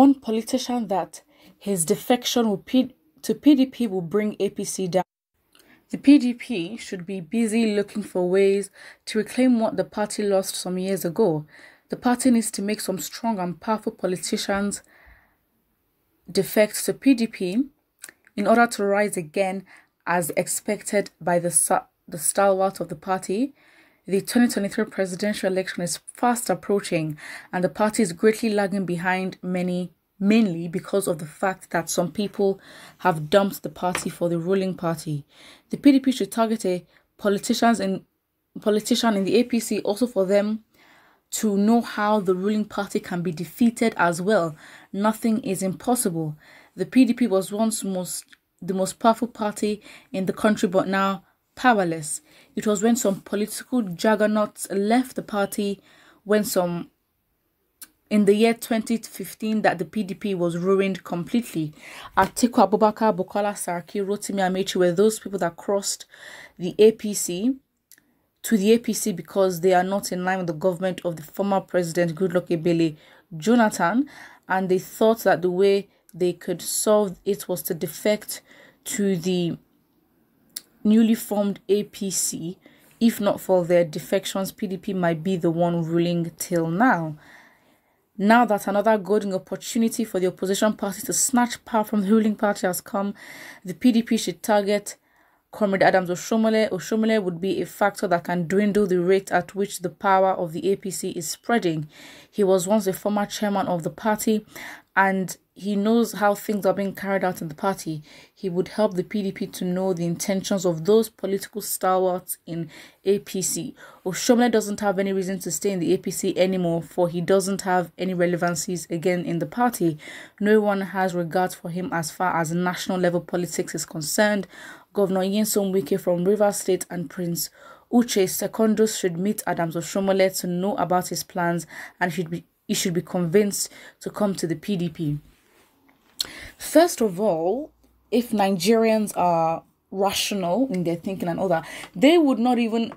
one politician that his defection P- to PDP will bring APC down. The PDP should be busy looking for ways to reclaim what the party lost some years ago. The party needs to make some strong and powerful politicians defect to PDP in order to rise again as expected by the, the stalwart of the party. The 2023 presidential election is fast approaching and the party is greatly lagging behind many mainly because of the fact that some people have dumped the party for the ruling party. The PDP should target a politicians in politician in the APC also for them to know how the ruling party can be defeated as well. Nothing is impossible. The PDP was once most the most powerful party in the country but now powerless. It was when some political juggernauts left the party when some in the year 2015 that the PDP was ruined completely. Atiku Abubakar, Bukola Saraki, Rotimi Amaechi were those people that crossed the APC to the APC because they are not in line with the government of the former president Goodluck Ebele Jonathan and they thought that the way they could solve it was to defect to the newly formed APC. If not for their defections, PDP might be the one ruling till now. Now that another golden opportunity for the opposition party to snatch power from the ruling party has come, the PDP should target Comrade Adams Oshiomhole. Oshiomhole would be a factor that can dwindle the rate at which the power of the APC is spreading. He was once a former chairman of the party and he knows how things are being carried out in the party. He would help the PDP to know the intentions of those political stalwarts in APC. Oshiomhole doesn't have any reason to stay in the APC anymore, for he doesn't have any relevancies again in the party. No one has regard for him as far as national level politics is concerned. Governor Nyesom Wike from Rivers State and Prince Uche Secondus should meet Adams Oshiomhole to know about his plans and should be he should be convinced to come to the PDP. First of all, if Nigerians are rational in their thinking and all that, they would not even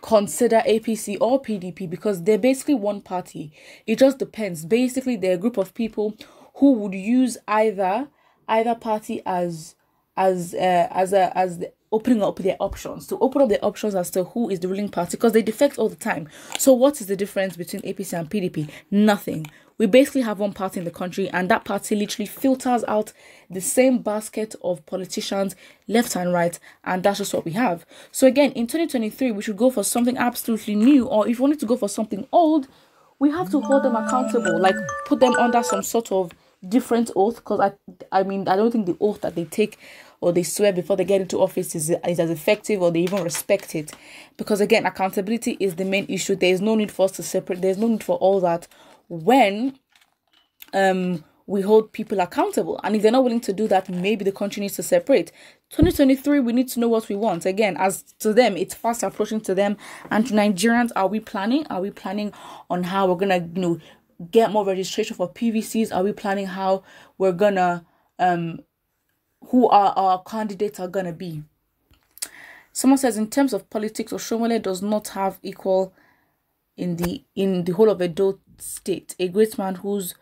consider APC or PDP because they're basically one party. It just depends. Basically, they're a group of people who would use either either party as as uh, as a as the opening up their options to open up their options as to who is the ruling party because they defect all the time. So what is the difference between APC and PDP? Nothing we basically have one party in the country, and that party literally filters out the same basket of politicians left and right, and that's just what we have. So, again, in 2023, we should go for something absolutely new, or if you wanted to go for something old, we have to hold them accountable, like put them under some sort of different oath because I I mean I don't think the oath that they take or they swear before they get into office is, is as effective or they even respect it. Because again accountability is the main issue. There is no need for us to separate there's no need for all that when um we hold people accountable. And if they're not willing to do that maybe the country needs to separate. 2023 we need to know what we want. Again as to them it's fast approaching to them. And to nigerians are we planning? Are we planning on how we're gonna you know get more registration for pvcs are we planning how we're gonna um who are our candidates are gonna be someone says in terms of politics Oshiomhole does not have equal in the in the whole of Edo state, a great man who's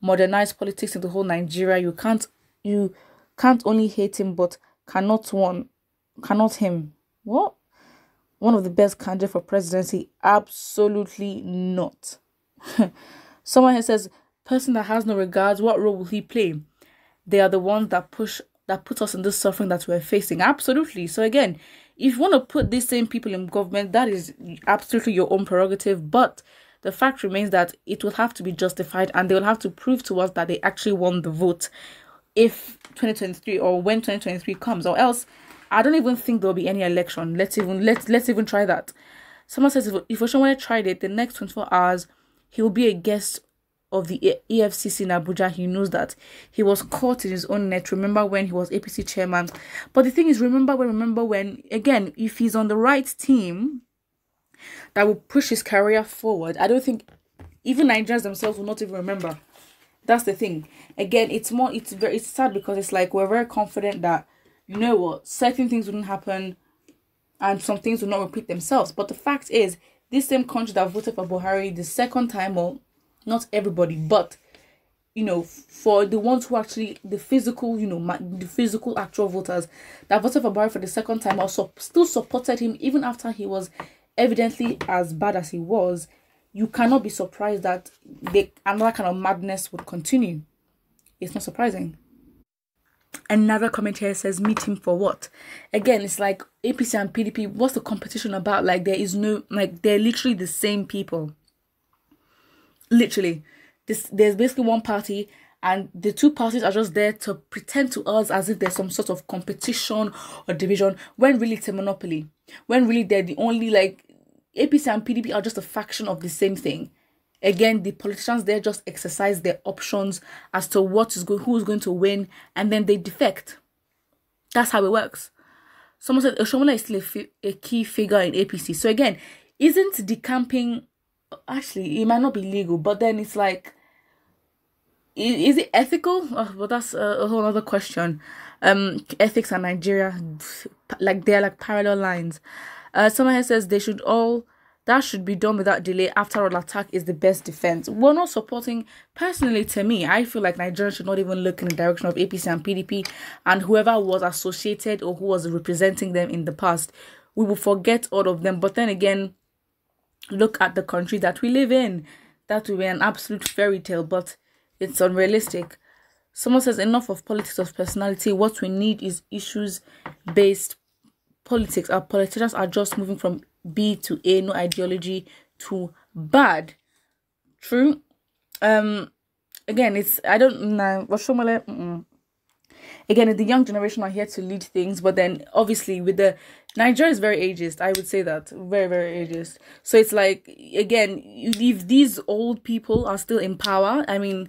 modernized politics in the whole Nigeria. You can't you can't only hate him, but cannot one cannot him. What? One of the best candidates for presidency? Absolutely not. Someone here says, person that has no regards, what role will he play? They are the ones that push that put us in this suffering that we're facing. Absolutely. So again, if you want to put these same people in government, that is absolutely your own prerogative. But the fact remains that it will have to be justified and they will have to prove to us that they actually won the vote if 2023 or when 2023 comes or else I don't even think there'll be any election. Let's even let's let's even try that. Someone says if, if Oshiomhole tried it, the next 24 hours he will be a guest of the EFCC in Abuja. He knows that he was caught in his own net. Remember when he was APC chairman? But the thing is, remember when, remember when, again, if he's on the right team, that will push his career forward. I don't think even Nigerians themselves will not even remember. That's the thing. Again, it's more it's very it's sad because it's like we're very confident that you know what certain things wouldn't happen and some things will not repeat themselves. But the fact is, this same country that voted for Buhari the second time, or not everybody, but you know, for the ones who actually the physical, you know, the physical actual voters that voted for Buhari for the second time also still supported him even after he was evidently as bad as he was. You cannot be surprised that the another kind of madness would continue. It's not surprising. Another comment here says, meet him for what? Again, it's like APC and PDP, what's the competition about? Like, there is no, like, they're literally the same people. Literally. This, there's basically one party and the two parties are just there to pretend to us as if there's some sort of competition or division when really it's a monopoly when really they're the only like apc and pdp are just a faction of the same thing. Again the politicians there just exercise their options as to what is going who's going to win and then they defect. That's how it works. Someone said Oshiomhole is still a, a key figure in apc so again isn't decamping actually it might not be legal but then it's like is, it ethical oh, well that's a, a whole other question um ethics and nigeria like they're like parallel lines uh someone says they should all that should be done without delay. After all, attack is the best defense. We're not supporting, personally, to me, I feel like Nigeria should not even look in the direction of APC and PDP and whoever was associated or who was representing them in the past. We will forget all of them. But then again, look at the country that we live in. That will be an absolute fairy tale, but it's unrealistic. Someone says enough of politics of personality. What we need is issues based politics. Our politicians are just moving from B to A, no ideology to bad. True. Um again, it's I don't know Oshiomhole. Again, the young generation are here to lead things, but then obviously with the Nigeria is very ageist. I would say that very very ageist. So it's like again, if these old people are still in power, I mean,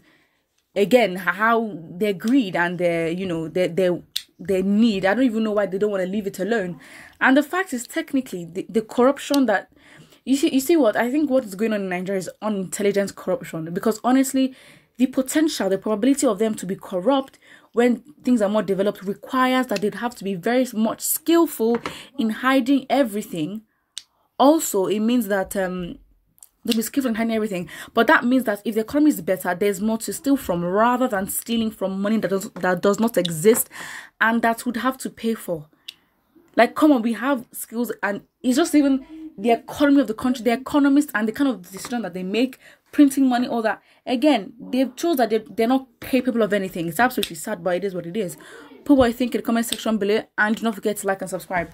again, how their greed and their you know their their their need. I don't even know why they don't want to leave it alone. And the fact is, technically, the, the corruption that you see, you see what I think what is going on in Nigeria is unintelligent corruption. Because honestly, the potential, the probability of them to be corrupt when things are more developed requires that they'd have to be very much skillful in hiding everything. Also, it means that um they be skillful in hiding everything. But that means that if the economy is better, there's more to steal from rather than stealing from money that does that does not exist and that would have to pay for. Like, come on, we have skills, and it's just even the economy of the country, the economists, and the kind of decision that they make, printing money, all that. Again, they've chose that they're, they're not capable of anything. It's absolutely sad, but it is what it is. Put what you think in the comment section below, and do not forget to like and subscribe.